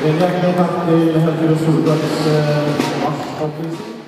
Hjertelig takk til Helger og Solbergs marsjåpningssing.